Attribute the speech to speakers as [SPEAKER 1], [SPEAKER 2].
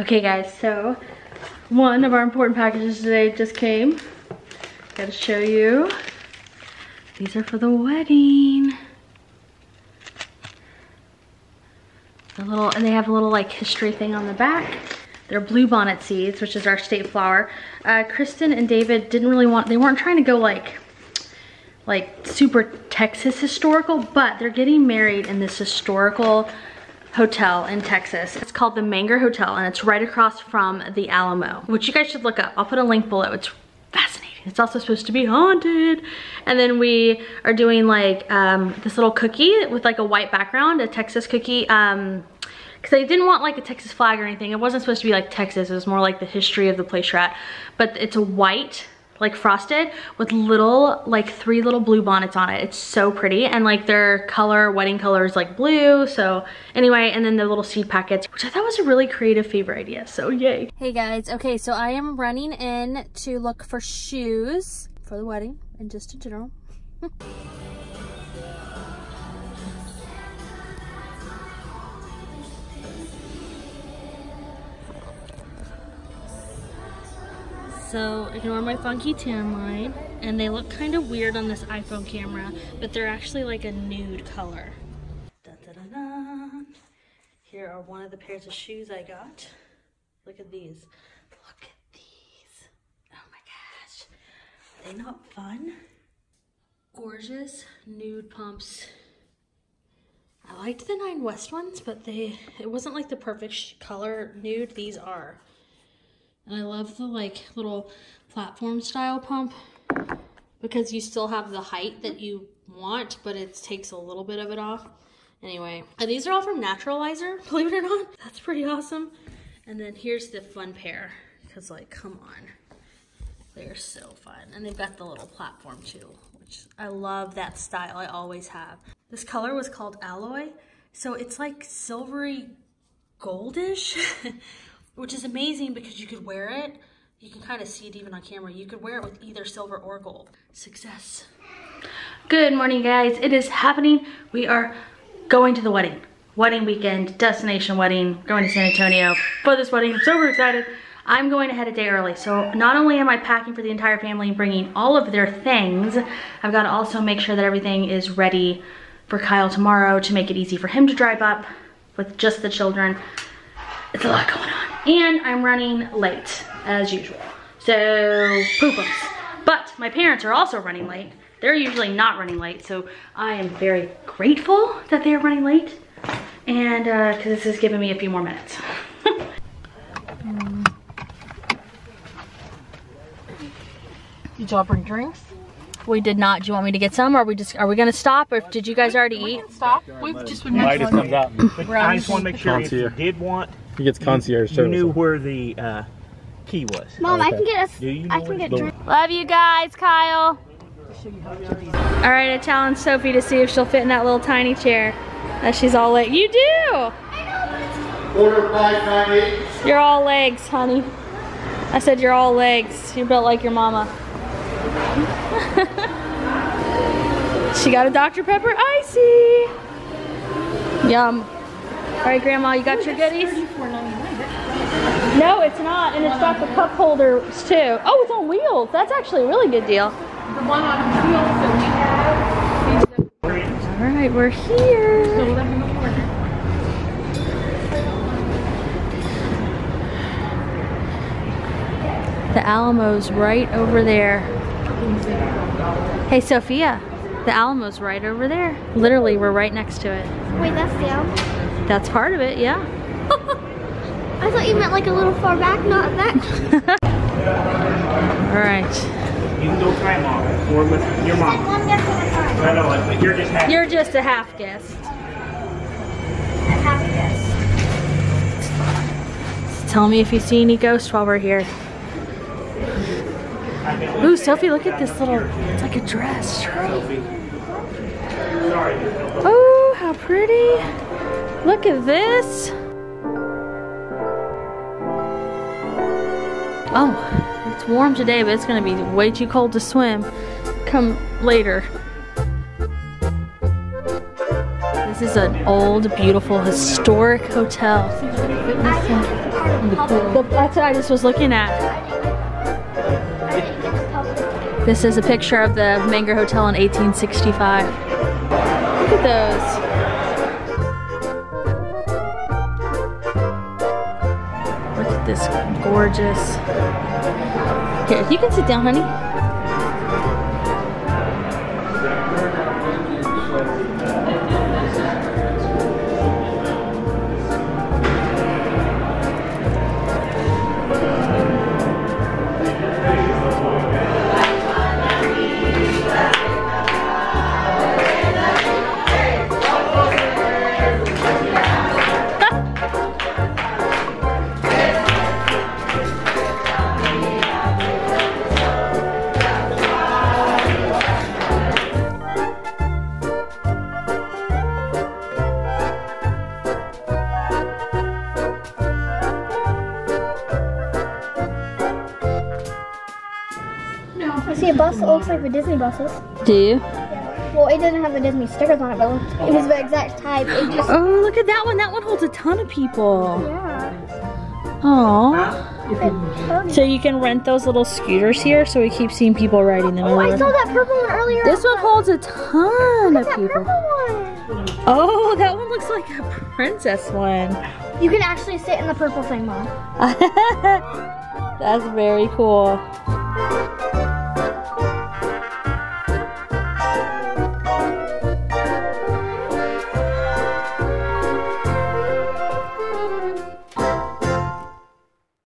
[SPEAKER 1] Okay guys, so one of our important packages today just came. Gotta show you. These are for the wedding. The little, and they have a little like history thing on the back. They're bluebonnet seeds, which is our state flower. Uh, Kristen and David didn't really want, they weren't trying to go like, like super Texas historical, but they're getting married in this historical hotel in Texas. It's called the Menger Hotel and it's right across from the Alamo, which you guys should look up. I'll put a link below. It's fascinating. It's also supposed to be haunted. And then we are doing like um, this little cookie with like a white background, a Texas cookie. Um, because I didn't want like a Texas flag or anything. It wasn't supposed to be like Texas. It was more like the history of the place you're at. But it's a white like frosted with little like three little blue bonnets on it. It's so pretty. And like their color wedding color is like blue. So anyway and then the little seed packets which i thought was a really creative favor idea. So yay. Hey guys. Okay so i am running in to look for shoes for the wedding and just in general So ignore my funky tan line. And they look kind of weird on this iPhone camera, but they're actually like a nude color. Here are one of the pairs of shoes I got. Look at these. Look at these. Oh my gosh. Are they not fun? Gorgeous nude pumps. I liked the Nine West ones, but they it wasn't like the perfect color nude. These are. And I love the like little platform style pump because you still have the height that you want, but it takes a little bit of it off. Anyway, these are all from Naturalizer, believe it or not. That's pretty awesome. And then here's the fun pair, because like, come on. They're so fun. And they've got the little platform too, which I love that style, I always have. This color was called Alloy, so it's like silvery goldish, which is amazing because you could wear it. You can kind of see it even on camera. You could wear it with either silver or gold. Success. Good morning, guys. It is happening. We are going to the wedding. Wedding weekend, destination wedding, going to San Antonio for this wedding. I'm super excited. I'm going ahead a day early. So not only am I packing for the entire family and bringing all of their things, I've got to also make sure that everything is ready for Kyle tomorrow to make it easy for him to drive up with just the children. It's a lot going on. And I'm running late, as usual. So, poopums. But my parents are also running late. They're usually not running late, so I am very grateful that they are running late. And, uh, cause this is giving me a few more minutes. Did y'all bring drinks? We did not. Do you want me to get some? Or are we just are we gonna stop or did you guys already eat?
[SPEAKER 2] Stop. We just would
[SPEAKER 3] Light just comes out.
[SPEAKER 2] I just want to make sure if you
[SPEAKER 3] Concierge.
[SPEAKER 2] did want,
[SPEAKER 3] He gets concierge
[SPEAKER 2] you
[SPEAKER 3] service.
[SPEAKER 2] knew where the uh, key was.
[SPEAKER 4] Mom, I
[SPEAKER 3] Okay.
[SPEAKER 4] can get
[SPEAKER 2] Do
[SPEAKER 4] a,
[SPEAKER 2] you know
[SPEAKER 4] I can get
[SPEAKER 2] the-
[SPEAKER 4] drink.
[SPEAKER 1] Love you guys, Kyle. All right, I challenge Sophie to see if she'll fit in that little tiny chair. That she's all leg. You do.
[SPEAKER 5] Order 598.
[SPEAKER 1] You're all legs, honey. I said you're all legs. You're built like your mama. she got a Dr. Pepper icy. Yum. All right, Grandma, you got your goodies? No, it's not, and it's got the cup holders too. Oh, it's on wheels. That's actually a really good deal.
[SPEAKER 6] The one on wheels that we have
[SPEAKER 1] All right, we're here.
[SPEAKER 6] the 11 order.
[SPEAKER 1] The Alamo's right over there. Hey, Sophia, the Alamo's right over there. Literally, we're right next to it.
[SPEAKER 4] Wait, that's the album?
[SPEAKER 1] That's part of it, yeah.
[SPEAKER 4] I thought you meant like a little far back, not that.
[SPEAKER 1] All right.
[SPEAKER 2] You can go try mom or with your mom.
[SPEAKER 4] One guess at a time.
[SPEAKER 2] I know, but you're just happy.
[SPEAKER 1] You're just a half guest.
[SPEAKER 4] A half guess.
[SPEAKER 1] Tell me if you see any ghosts while we're here. Ooh, Sophie, look at this little, it's like a dress. Oh, how pretty. Look at this. Oh, it's warm today, but it's gonna be way too cold to swim. Come later. This is an old, beautiful, historic hotel. that's what I just was looking at. This is a picture of the Menger Hotel in 1865. Look at those. This gorgeous. Here, you can sit down, honey.
[SPEAKER 4] Bus looks like the Disney buses.
[SPEAKER 1] Do you?
[SPEAKER 4] Well, it doesn't have the Disney stickers on it, but it was the exact type. It just
[SPEAKER 1] Oh, look at that one. That one holds a ton of people.
[SPEAKER 4] yeah.
[SPEAKER 1] Oh. So you can rent those little scooters here, so we keep seeing people riding them.
[SPEAKER 4] Oh, I saw that purple one earlier.
[SPEAKER 1] This one holds a ton of people. Oh, that one looks like a princess one.
[SPEAKER 4] You can actually sit in the purple thing, Mom.
[SPEAKER 1] That's very cool.